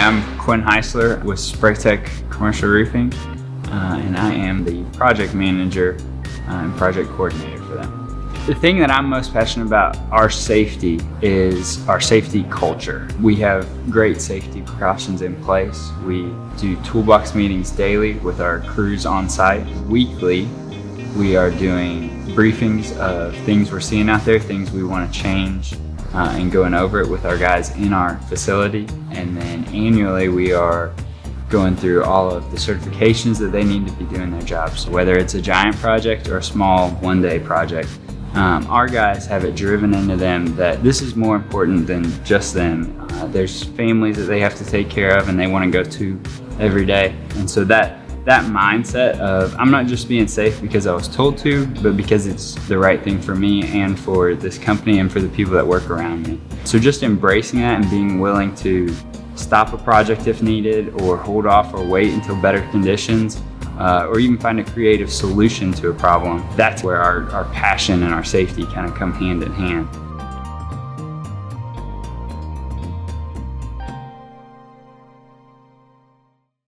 I'm Quinn Heisler with Spray-Tec Commercial Roofing, uh, and I am the project manager uh, and project coordinator for them. The thing that I'm most passionate about our safety is our safety culture. We have great safety precautions in place. We do toolbox meetings daily with our crews on site. Weekly, we are doing briefings of things we're seeing out there, things we want to change, uh, and going over it with our guys in our facility. And then annually, we are going through all of the certifications that they need to be doing their jobs, whether it's a giant project or a small one day project. Um, our guys have it driven into them that this is more important than just them. Uh, there's families that they have to take care of and they want to go to every day. And so that that mindset of I'm not just being safe because I was told to, but because it's the right thing for me and for this company and for the people that work around me. So just embracing that and being willing to stop a project if needed or hold off or wait until better conditions uh, or even find a creative solution to a problem. That's where our, our passion and our safety kind of come hand in hand.